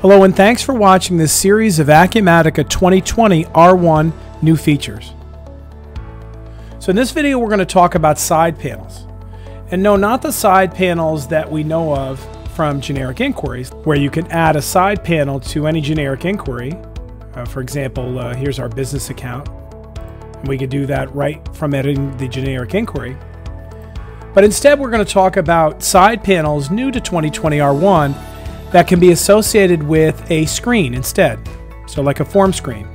Hello and thanks for watching this series of Acumatica 2020 R1 new features. So in this video we're going to talk about side panels. And no, not the side panels that we know of from generic inquiries, where you can add a side panel to any generic inquiry. Uh, for example, uh, here's our business account. And we could do that right from editing the generic inquiry. But instead we're going to talk about side panels new to 2020 R1 that can be associated with a screen instead. So like a form screen.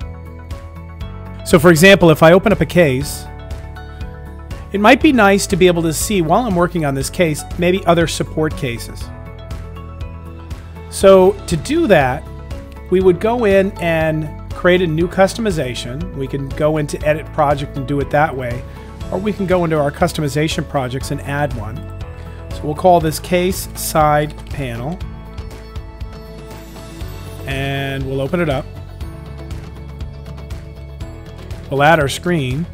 So for example, if I open up a case, it might be nice to be able to see while I'm working on this case, maybe other support cases. So to do that, we would go in and create a new customization. We can go into edit project and do it that way, or we can go into our customization projects and add one. So we'll call this case side panel and we'll open it up. We'll add our screen.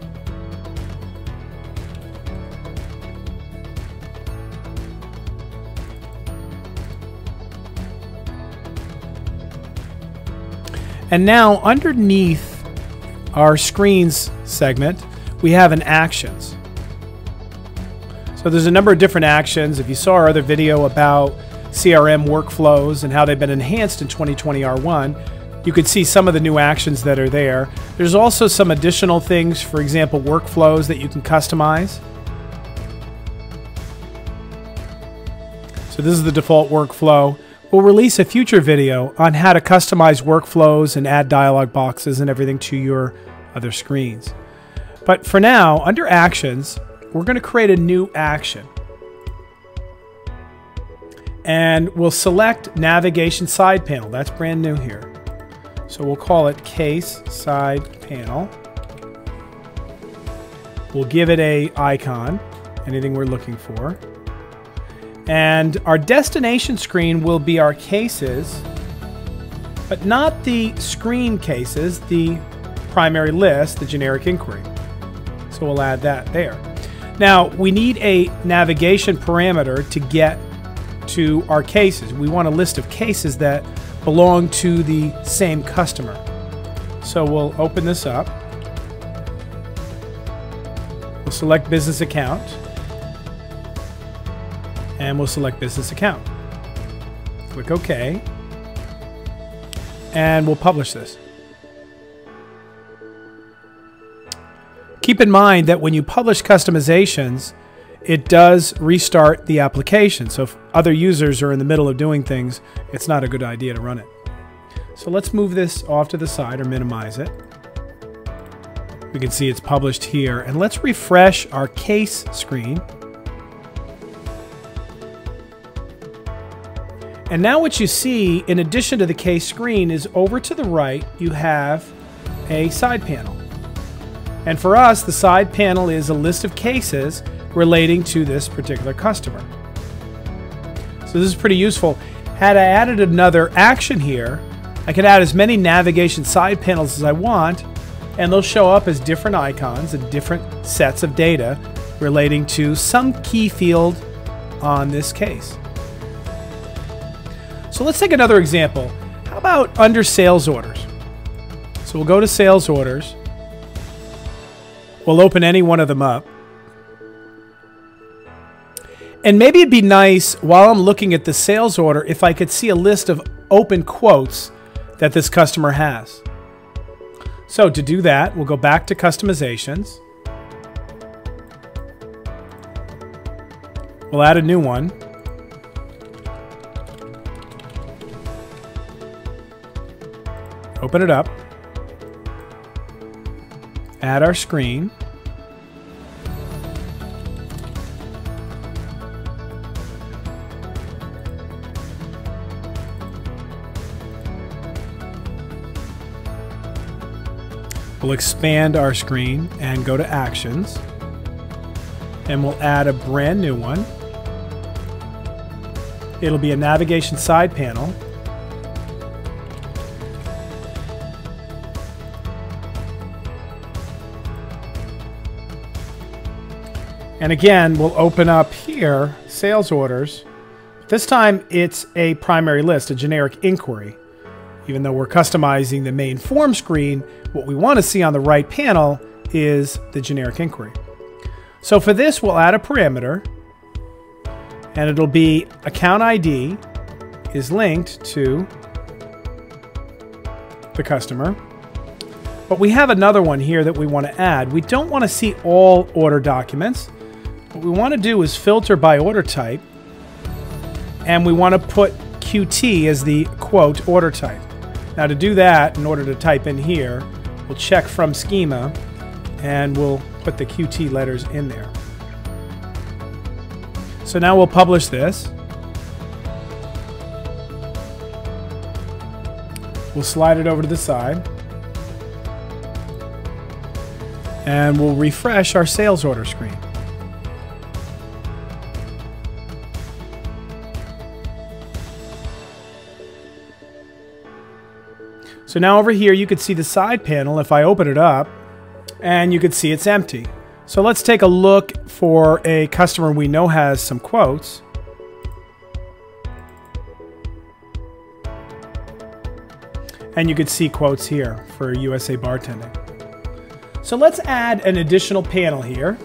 And now underneath our screens segment, we have an actions. So there's a number of different actions. If you saw our other video about CRM workflows and how they've been enhanced in 2020 R1, you could see some of the new actions that are there. There's also some additional things, for example, workflows that you can customize. So this is the default workflow. We'll release a future video on how to customize workflows and add dialog boxes and everything to your other screens. But for now, under Actions, we're going to create a new action and we'll select navigation side panel. That's brand new here. So we'll call it case side panel. We'll give it a icon, anything we're looking for. And our destination screen will be our cases, but not the screen cases, the primary list, the generic inquiry. So we'll add that there. Now, we need a navigation parameter to get to our cases. We want a list of cases that belong to the same customer. So we'll open this up. We'll select business account. And we'll select business account. Click OK. And we'll publish this. Keep in mind that when you publish customizations, it does restart the application. So if other users are in the middle of doing things, it's not a good idea to run it. So let's move this off to the side or minimize it. We can see it's published here. And let's refresh our case screen. And now what you see, in addition to the case screen, is over to the right, you have a side panel. And for us, the side panel is a list of cases relating to this particular customer. So this is pretty useful. Had I added another action here, I could add as many navigation side panels as I want, and they'll show up as different icons and different sets of data relating to some key field on this case. So let's take another example. How about under sales orders? So we'll go to sales orders. We'll open any one of them up. And maybe it'd be nice while I'm looking at the sales order if I could see a list of open quotes that this customer has. So to do that, we'll go back to customizations. We'll add a new one. Open it up. Add our screen. We'll expand our screen and go to Actions. And we'll add a brand new one. It'll be a navigation side panel. And again, we'll open up here, sales orders. This time it's a primary list, a generic inquiry. Even though we're customizing the main form screen, what we want to see on the right panel is the generic inquiry. So for this, we'll add a parameter, and it'll be account ID is linked to the customer. But we have another one here that we want to add. We don't want to see all order documents. What we want to do is filter by order type, and we want to put QT as the quote order type. Now to do that, in order to type in here, we'll check from schema, and we'll put the QT letters in there. So now we'll publish this. We'll slide it over to the side. And we'll refresh our sales order screen. So now over here you could see the side panel if I open it up and you could see it's empty. So let's take a look for a customer we know has some quotes. And you could see quotes here for USA Bartending. So let's add an additional panel here.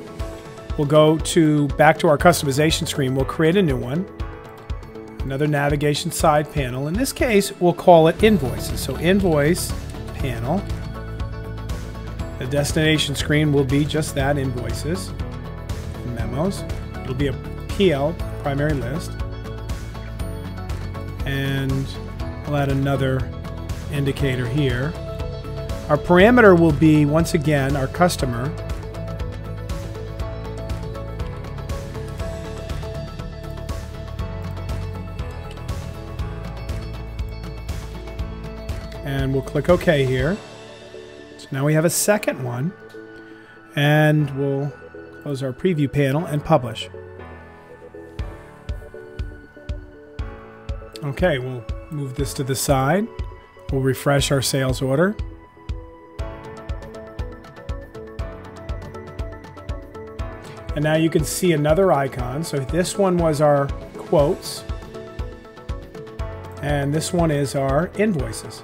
We'll go to back to our customization screen. We'll create a new one. Another navigation side panel. In this case, we'll call it invoices. So invoice panel. The destination screen will be just that, invoices, memos. It'll be a PL, primary list. And we'll add another indicator here. Our parameter will be, once again, our customer. And we'll click OK here. So now we have a second one. And we'll close our preview panel and publish. Okay, we'll move this to the side. We'll refresh our sales order. And now you can see another icon. So this one was our quotes. And this one is our invoices.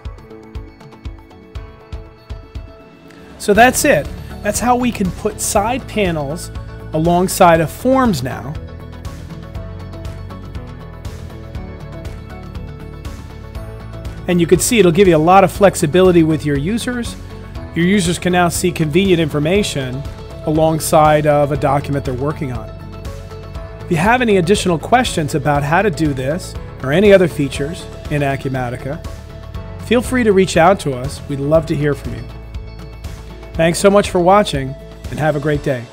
So that's it. That's how we can put side panels alongside of forms now. And you can see it'll give you a lot of flexibility with your users. Your users can now see convenient information alongside of a document they're working on. If you have any additional questions about how to do this or any other features in Acumatica, feel free to reach out to us. We'd love to hear from you. Thanks so much for watching and have a great day.